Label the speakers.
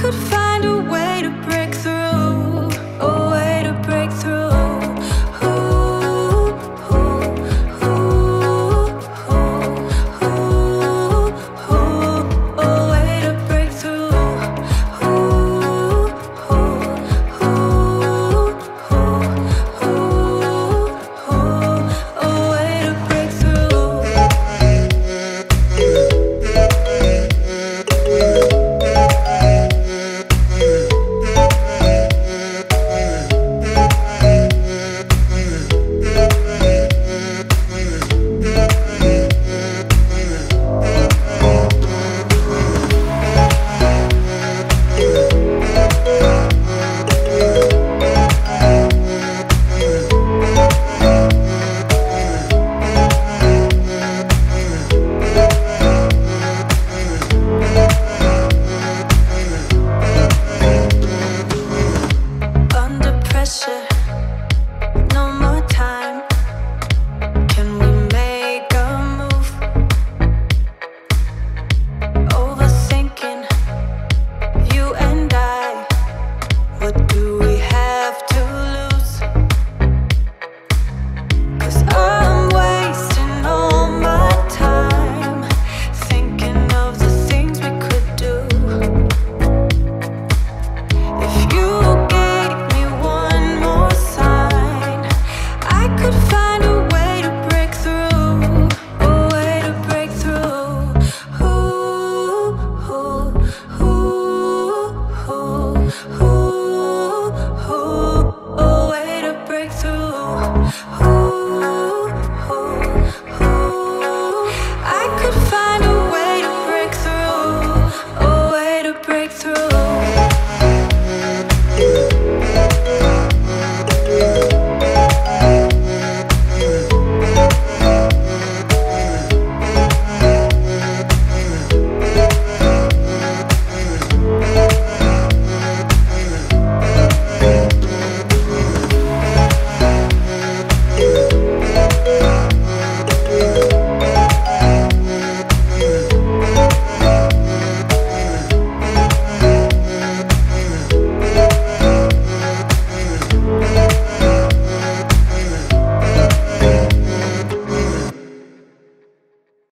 Speaker 1: could pressure. breakthrough.